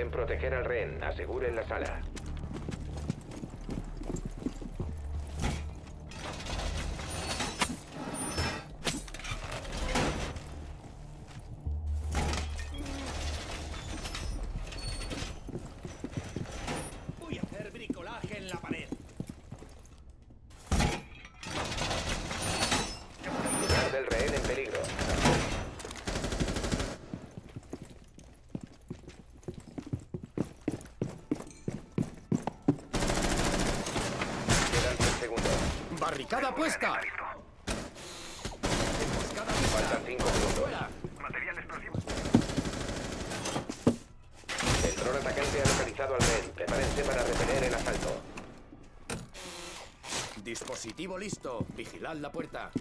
Deben proteger al rehén. Aseguren la sala. Voy a hacer bricolaje en la pared. Lugar del rehén en peligro. Quedan 10 segundos. ¡Barricada puesta! Faltan 5 minutos. Material explosivo. El dron atacante ha localizado al rehén. Prepárense para repeler el asalto. Dispositivo listo. Vigilad la puerta.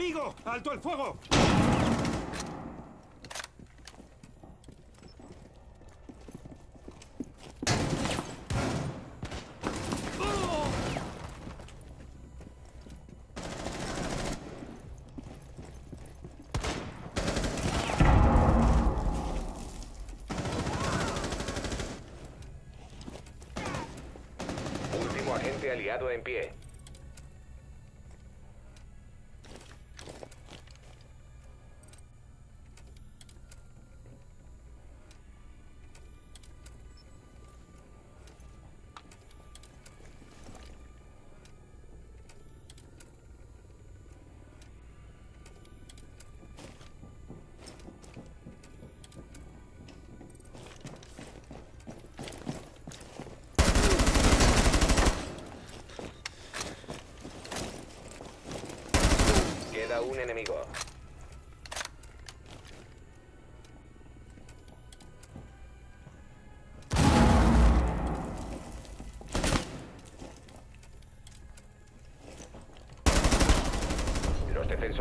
¡Soy amigo! ¡Alto el fuego! Último agente aliado en pie.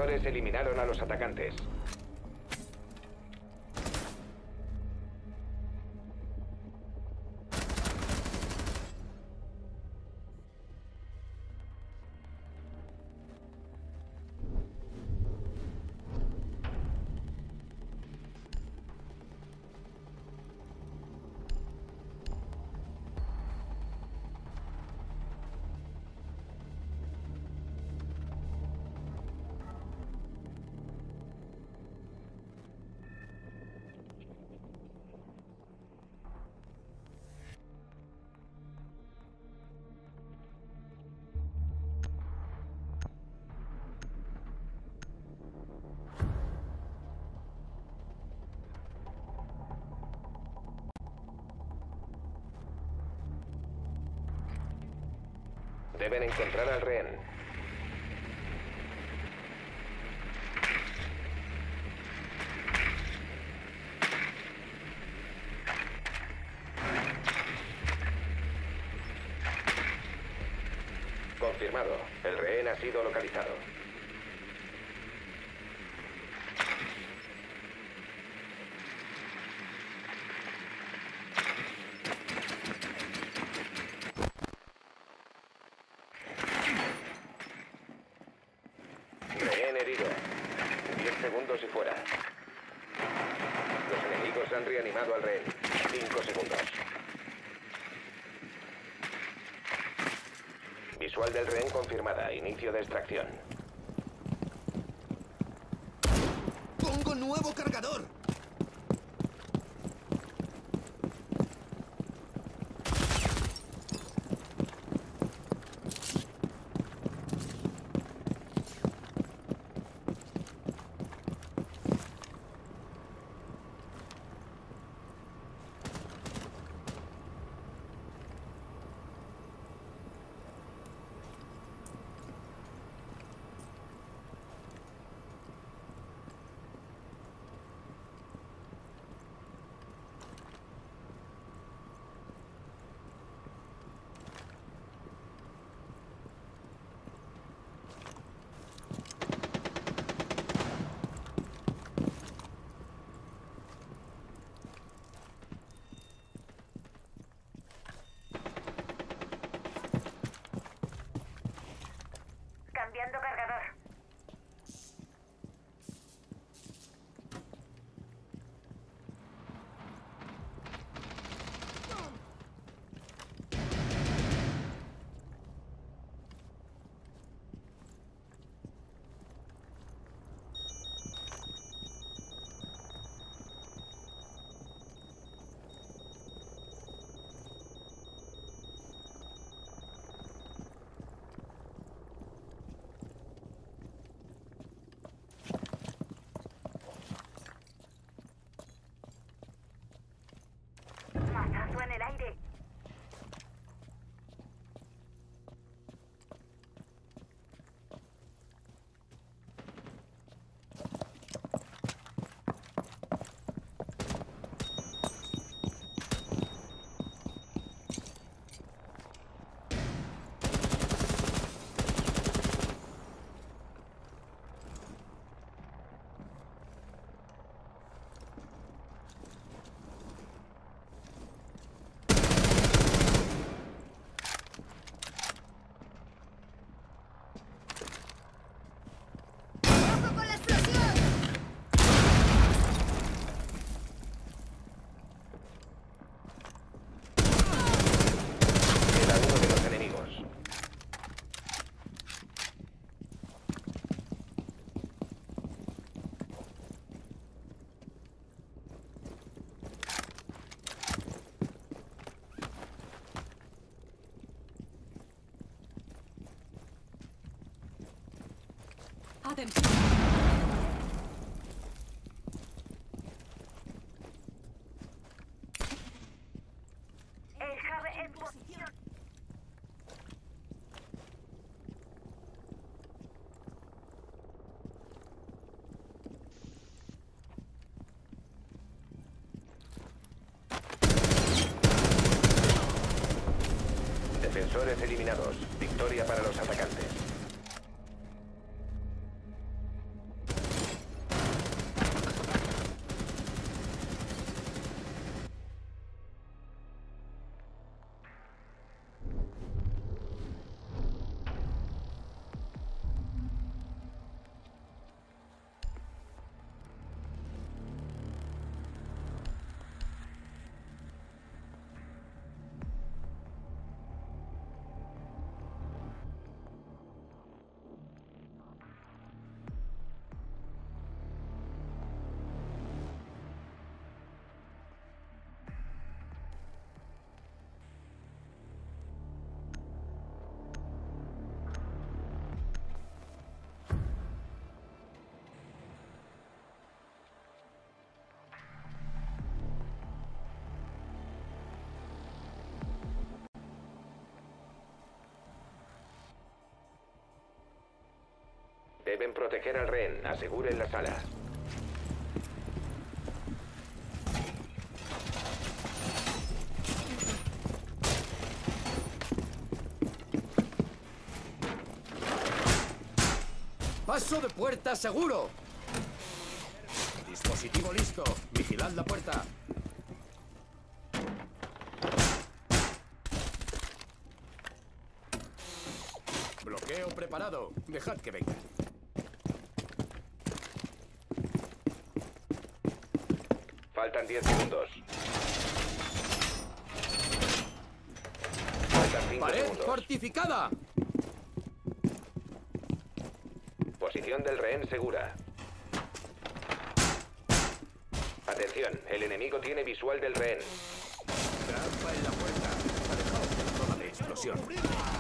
Eliminaron a los atacantes. Deben encontrar al rehén. Confirmado. El rehén ha sido localizado. Rehén herido. 10 segundos y fuera. Los enemigos han reanimado al rehén. 5 segundos. Visual del rehén confirmada. Inicio de extracción. ¡Pongo nuevo cargador! En posición. Defensores eliminados. Victoria para los atacantes. Deben proteger al rehén. Aseguren la sala. Paso de puerta seguro. Dispositivo listo. Vigilad la puerta. Bloqueo preparado. Dejad que venga. Faltan 10 segundos. Faltan 5 Pared segundos. fortificada. Posición del rehén segura. Atención, el enemigo tiene visual del rehén. Trampa en la puerta. Explosión.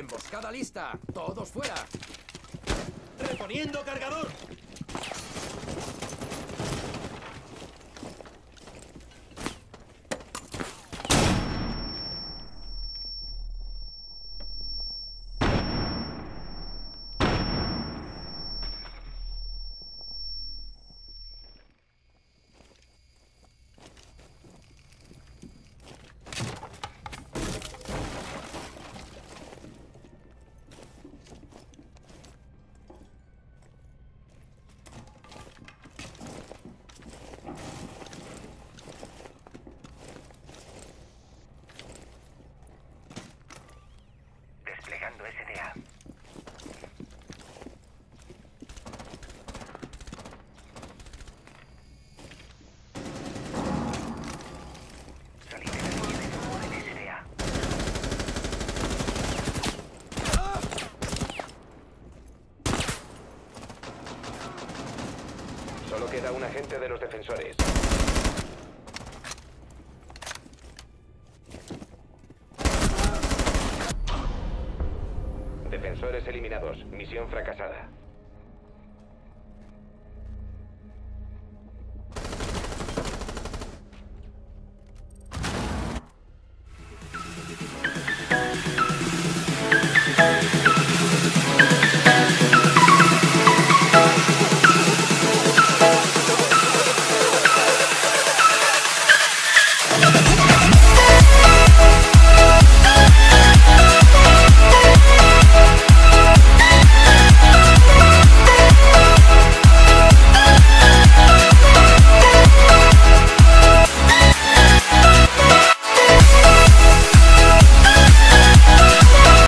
Emboscada lista. Todos fuera. ¡Reponiendo cargador! Un agente de los defensores. Defensores eliminados. Misión fracasada.